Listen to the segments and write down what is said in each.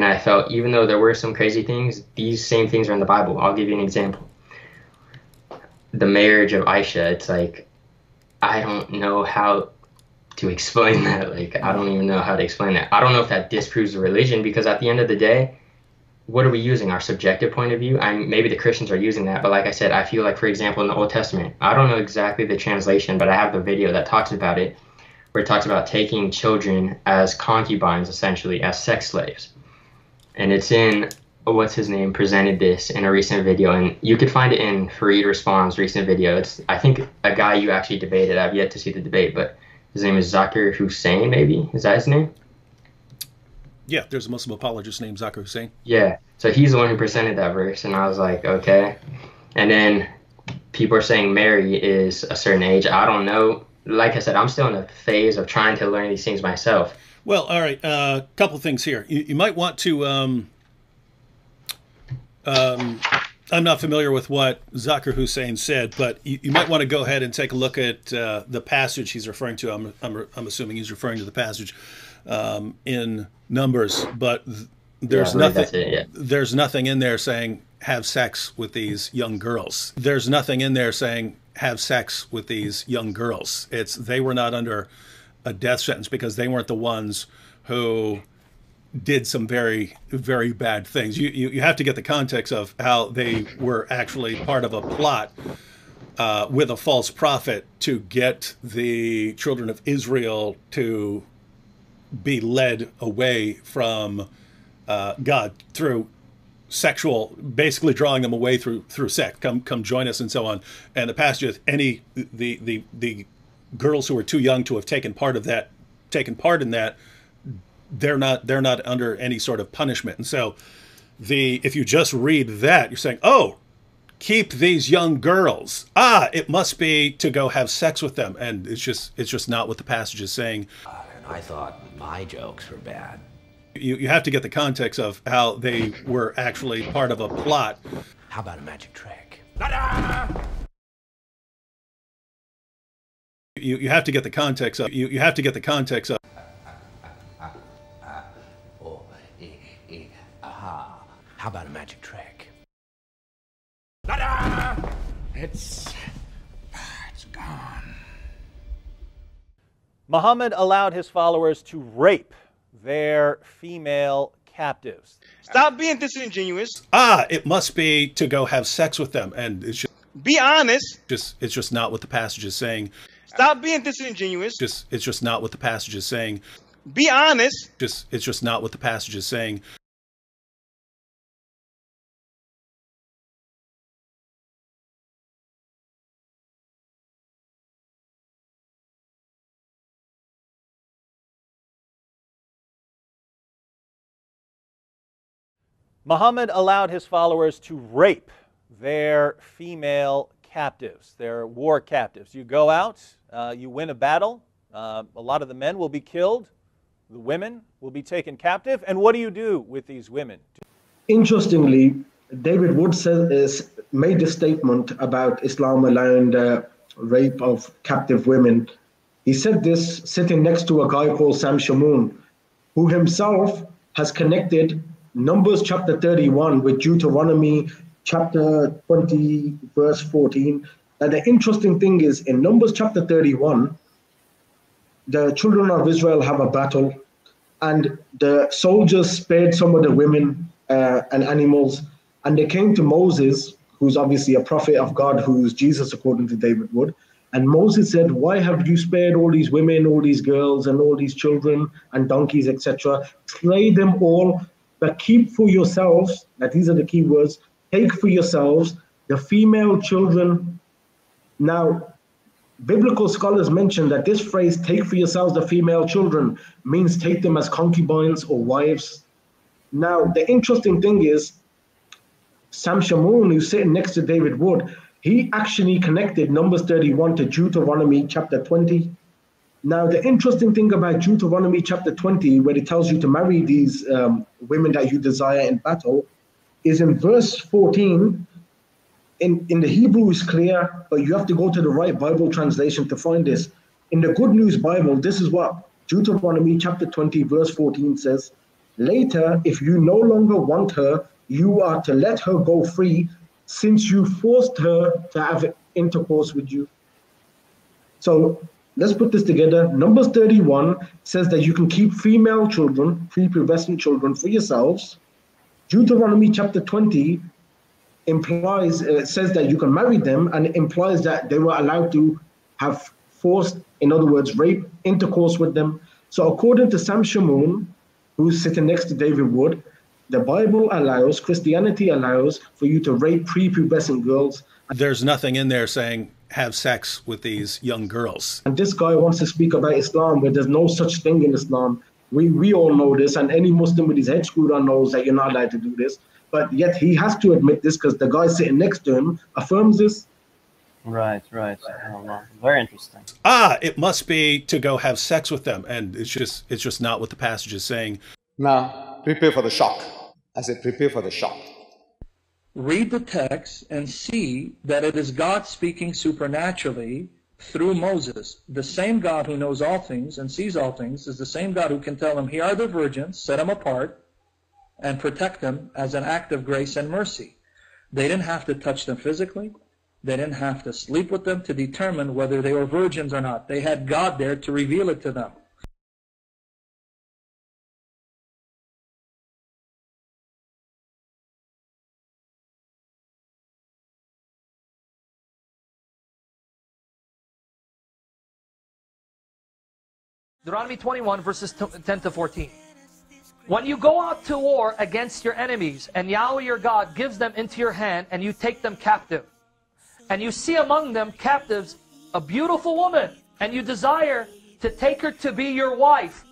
And I felt even though there were some crazy things, these same things are in the Bible. I'll give you an example. The marriage of Aisha, it's like I don't know how to explain that. Like I don't even know how to explain that. I don't know if that disproves the religion because at the end of the day, what are we using? Our subjective point of view? I maybe the Christians are using that, but like I said, I feel like for example in the Old Testament, I don't know exactly the translation, but I have the video that talks about it, where it talks about taking children as concubines, essentially as sex slaves, and it's in oh, what's his name presented this in a recent video, and you could find it in Farid Responds recent video. It's I think a guy you actually debated. I've yet to see the debate, but his name is Zakir Hussain. Maybe is that his name? Yeah, there's a Muslim apologist named Zakir Hussain. Yeah, so he's the one who presented that verse, and I was like, okay. And then people are saying Mary is a certain age. I don't know. Like I said, I'm still in a phase of trying to learn these things myself. Well, all right. A uh, couple things here. You, you might want to. Um, um, I'm not familiar with what Zakir Hussain said, but you, you, might want to go ahead and take a look at uh, the passage he's referring to. I'm, I'm, I'm, assuming he's referring to the passage um, in Numbers, but th- there's yeah, nothing. It, yeah. There's nothing in there saying have sex with these young girls. There's nothing in there saying have sex with these young girls. It's they were not under a death sentence because they weren't the ones who did some very very bad things. You, you you have to get the context of how they were actually part of a plot uh, with a false prophet to get the children of Israel to be led away from uh, God through sexual, basically drawing them away through through sex. Come come join us and so on. And the passage, any the the the girls who were too young to have taken part of that, taken part in that, they're not they're not under any sort of punishment. And so, the if you just read that, you're saying, oh. Keep these young girls. Ah, it must be to go have sex with them, and it's just it's just not what the passage is saying. Uh, and I thought my jokes were bad. You, you have to get the context of how they were actually part of a plot. How about a magic trick? You, you have to get the context up. you, you have to get the context of How about a magic trick? It's it's gone. Muhammad allowed his followers to rape their female captives. Stop being disingenuous. Ah, it must be to go have sex with them, and it's just be honest. Just it's just not what the passage is saying. Stop being disingenuous. Just it's just not what the passage is saying. Be honest. Just it's just not what the passage is saying. Muhammad allowed his followers to rape their female captives, their war captives. You go out, uh, you win a battle, uh, a lot of the men will be killed, the women will be taken captive, and what do you do with these women? Interestingly, David Wood says, made a statement about Islam allowing the rape of captive women. He said this sitting next to a guy called Sam Shamoun, who himself has connected Numbers chapter 31 with Deuteronomy chapter 20, verse 14. And the interesting thing is in Numbers chapter 31, the children of Israel have a battle, and the soldiers spared some of the women uh, and animals, and they came to Moses, who's obviously a prophet of God, who's Jesus according to David Wood. And Moses said, Why have you spared all these women, all these girls, and all these children and donkeys, etc.? Slay them all but keep for yourselves, that these are the key words, take for yourselves the female children. Now, biblical scholars mention that this phrase, take for yourselves the female children, means take them as concubines or wives. Now, the interesting thing is, Sam Shamoun, who's sitting next to David Wood, he actually connected Numbers 31 to Deuteronomy chapter 20. Now, the interesting thing about Deuteronomy chapter 20, where it tells you to marry these um, women that you desire in battle, is in verse 14. In, in the Hebrew is clear, but you have to go to the right Bible translation to find this. In the Good News Bible, this is what Deuteronomy chapter 20, verse 14 says Later, if you no longer want her, you are to let her go free since you forced her to have intercourse with you. So let's put this together. Numbers 31 says that you can keep female children, prepubescent children, for yourselves. Deuteronomy chapter 20 implies, uh, says that you can marry them and it implies that they were allowed to have forced, in other words, rape, intercourse with them. So according to Sam Shamoun, who's sitting next to David Wood, the Bible allows, Christianity allows for you to rape prepubescent girls. There's nothing in there saying have sex with these young girls. And this guy wants to speak about Islam where there's no such thing in Islam. We, we all know this, and any Muslim with his head screwed on knows that you're not allowed to do this. But yet he has to admit this because the guy sitting next to him affirms this. Right, right. Very interesting. Ah, it must be to go have sex with them, and it's just it's just not what the passage is saying. Now prepare for the shock. I said prepare for the shock. Read the text and see that it is God speaking supernaturally through Moses. The same God who knows all things and sees all things is the same God who can tell them, here are the virgins, set them apart, and protect them as an act of grace and mercy. They didn't have to touch them physically. They didn't have to sleep with them to determine whether they were virgins or not. They had God there to reveal it to them. Deuteronomy 21, verses 10 to 14. When you go out to war against your enemies, and Yahweh your God gives them into your hand, and you take them captive, and you see among them captives a beautiful woman, and you desire to take her to be your wife,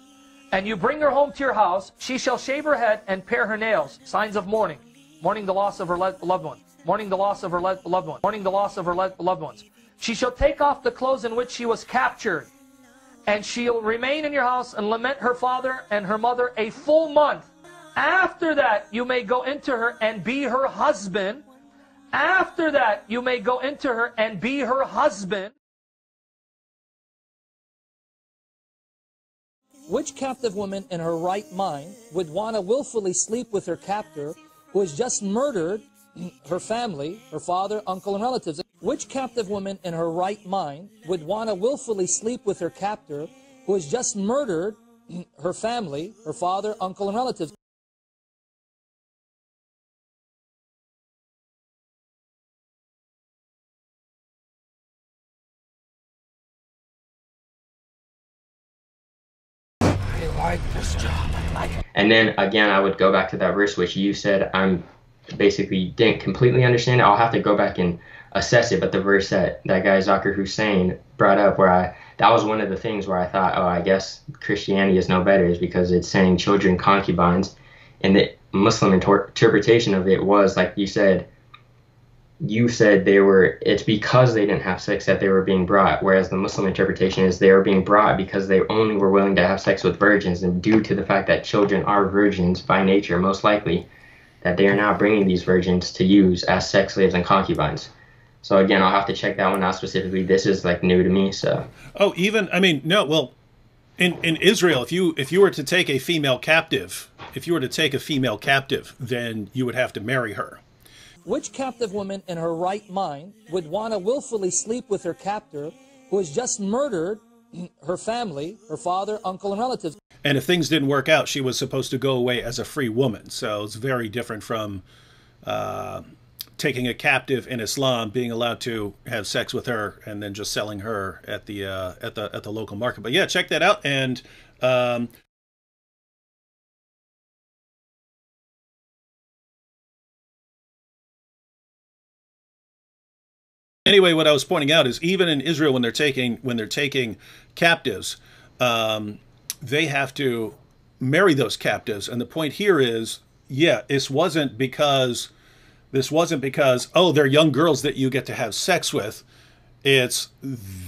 and you bring her home to your house, she shall shave her head and pare her nails, signs of mourning, mourning the loss of her loved one, mourning the loss of her loved one, mourning the loss of her loved ones. She shall take off the clothes in which she was captured, and she'll remain in your house and lament her father and her mother a full month. After that, you may go into her and be her husband. After that, you may go into her and be her husband. Which captive woman in her right mind would want to willfully sleep with her captor who has just murdered her family, her father, uncle, and relatives? Which captive woman in her right mind would want to willfully sleep with her captor who has just murdered her family, her father, uncle, and relatives? I like this job. I like it. And then again, I would go back to that verse which you said I'm basically didn't completely understand. it. I'll have to go back and assess it. But the verse that that guy Zakir Hussain brought up, where I that was one of the things where I thought, oh, I guess Christianity is no better, is because it's saying children concubines, and the Muslim inter- interpretation of it was like you said. You said they were. It's because they didn't have sex that they were being brought, whereas the Muslim interpretation is they were being brought because they only were willing to have sex with virgins, and due to the fact that children are virgins by nature, most likely, that they are now bringing these virgins to use as sex slaves and concubines. So again, I'll have to check that one out specifically. This is like new to me, so. Oh, even I mean, no. Well, in in Israel, if you if you were to take a female captive, if you were to take a female captive, then you would have to marry her. Which captive woman in her right mind would want to willfully sleep with her captor who has just murdered her family, her father, uncle, and relatives? And if things didn't work out, she was supposed to go away as a free woman. So it's very different from uh, taking a captive in Islam, being allowed to have sex with her, and then just selling her at the uh, at the at the local market. But yeah, check that out. And um, anyway, what I was pointing out is even in Israel, when they're taking when they're taking captives, um, they have to marry those captives. And the point here is, yeah, this wasn't because this wasn't because oh they're young girls that you get to have sex with. It's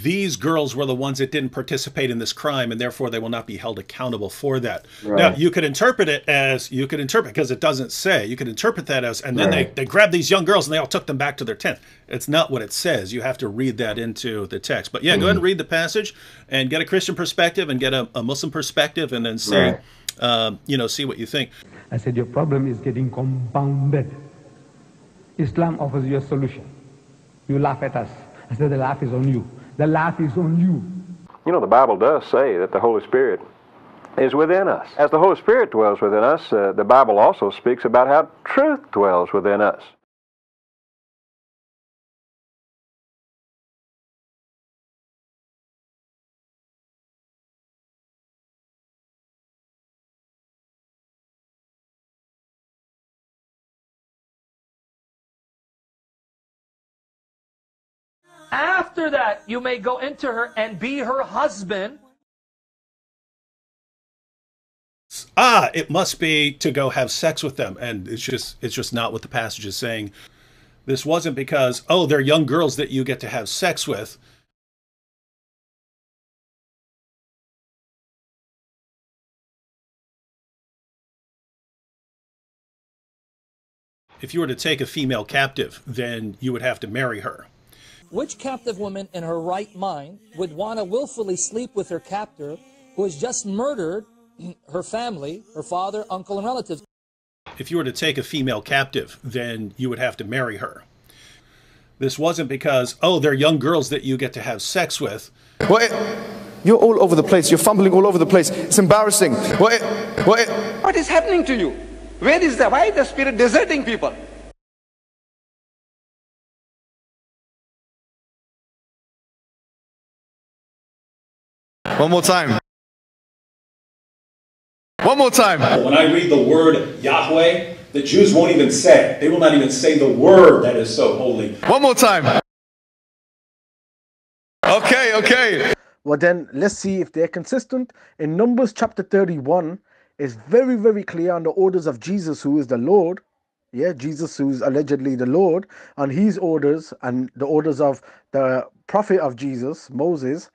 these girls were the ones that didn't participate in this crime, and therefore they will not be held accountable for that. Right. Now you could interpret it as you could interpret because it doesn't say. You could interpret that as, and then Right. they they grabbed these young girls and they all took them back to their tent. It's not what it says. You have to read that into the text. But yeah, go ahead and read the passage and get a Christian perspective and get a, a Muslim perspective, and then see Right. um, you know, see what you think. I said, Your problem is getting compounded. Islam offers you a solution. You laugh at us. I said, The laugh is on you. The laugh is on you. You know, the Bible does say that the Holy Spirit is within us. As the Holy Spirit dwells within us, uh, the Bible also speaks about how truth dwells within us. After that, you may go into her and be her husband. Ah, it must be to go have sex with them, and it's just it's just not what the passage is saying. This wasn't because oh they're young girls that you get to have sex with. If you were to take a female captive, then you would have to marry her. Which captive woman in her right mind would want to willfully sleep with her captor who has just murdered her family, her father, uncle, and relatives? If you were to take a female captive, then you would have to marry her. This wasn't because, oh, they're young girls that you get to have sex with. Well, it, you're all over the place. You're fumbling all over the place. It's embarrassing. Well, it, well, it, what is happening to you? Where is the, why is the spirit deserting people? One more time. One more time. When I read the word Yahweh, the Jews won't even say it. They will not even say the word that is so holy. One more time. Okay, okay. Well, then let's see if they're consistent. In Numbers chapter 31, it's very, very clear on the orders of Jesus, who is the Lord. Yeah, Jesus, who's allegedly the Lord, on his orders and the orders of the prophet of Jesus, Moses.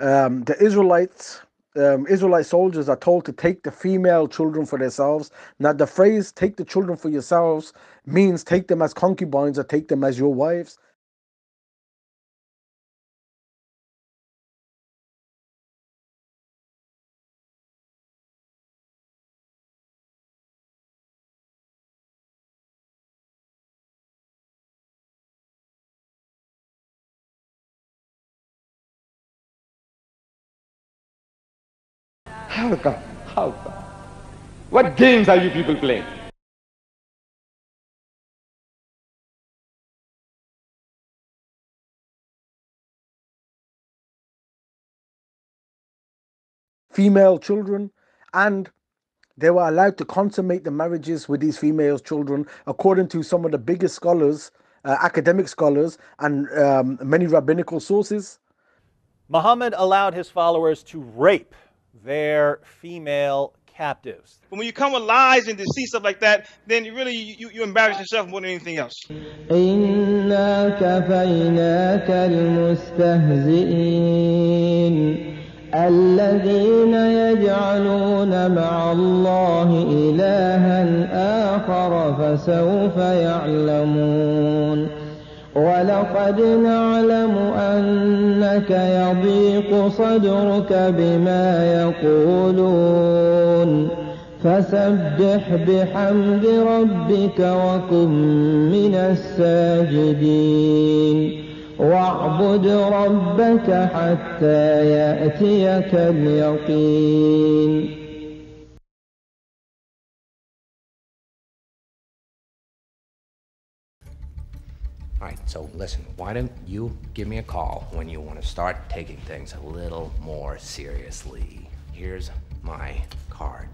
Um, the Israelites um, Israelite soldiers are told to take the female children for themselves. Now, the phrase take the children for yourselves means take them as concubines or take them as your wives. How come? How come? What games are you people playing? Female children, and they were allowed to consummate the marriages with these female children, according to some of the biggest scholars, uh, academic scholars, and um, many rabbinical sources. Muhammad allowed his followers to rape their female captives. But when you come with lies and deceit stuff like that, then you really you, you embarrass yourself more than anything else. إنا كفيناك المستهزئين الذين يجعلون مع الله إلها آخر فسوف يعلمون ولقد نعلم أنك يضيق صدرك بما يقولون. فسبح بحمد ربك وكن من الساجدين. واعبد ربك حتى يأتيك اليقين. All right, so listen, why don't you give me a call when you want to start taking things a little more seriously? Here's my card.